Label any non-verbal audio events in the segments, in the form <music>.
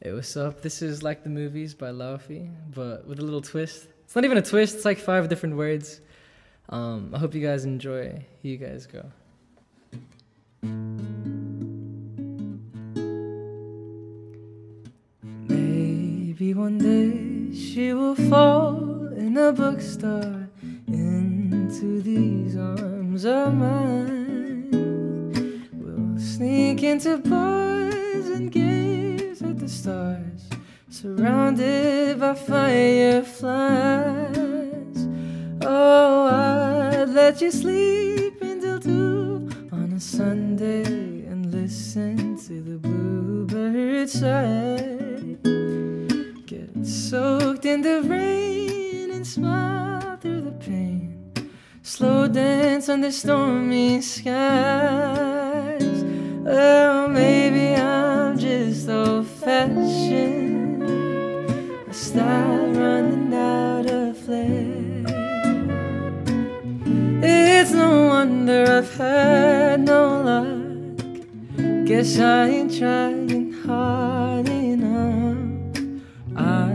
Hey, what's up? This is like the movies by Laufey, but with a little twist. It's not even a twist. It's like five different words. Um, I hope you guys enjoy. Here you guys go. Maybe one day she will fall in a bookstore into these arms of mine. We'll sneak into bars and gaze at the stars, surrounded by fireflies. Oh, I'd let you sleep until two on a Sunday and listen to the bluebirds sigh. Get soaked in the rain and smile through the pain. Slow dance under stormy skies. Fashioned. I start running out of flair. It's no wonder I've had no luck. Guess I ain't trying hard enough. I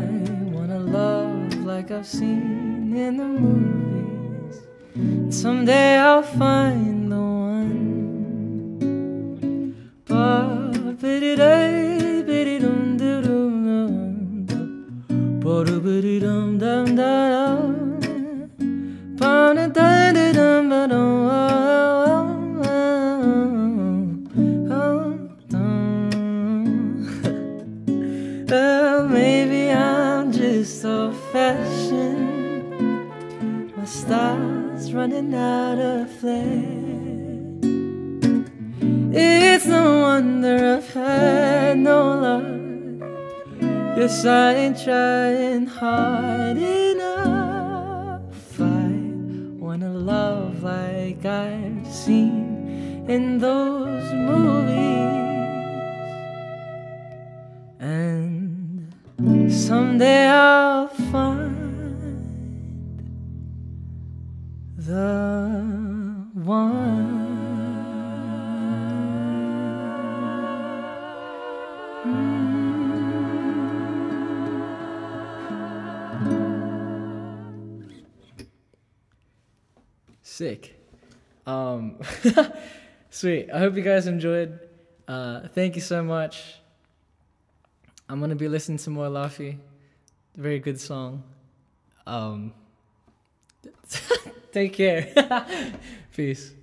wanna love like I've seen in the movies. Someday I'll find the one. Well, <laughs> oh, maybe I'm just old fashioned. My star's running out of flair. It's no wonder I've had no luck. Yes, I ain't trying hard enough. I wanna love like I've seen in those movies. And someday I'll find the one. Sick. Um, <laughs> sweet. I hope you guys enjoyed. Uh, thank you so much. I'm gonna be listening to more Laufey. Very good song. Um, <laughs> take care. <laughs> Peace.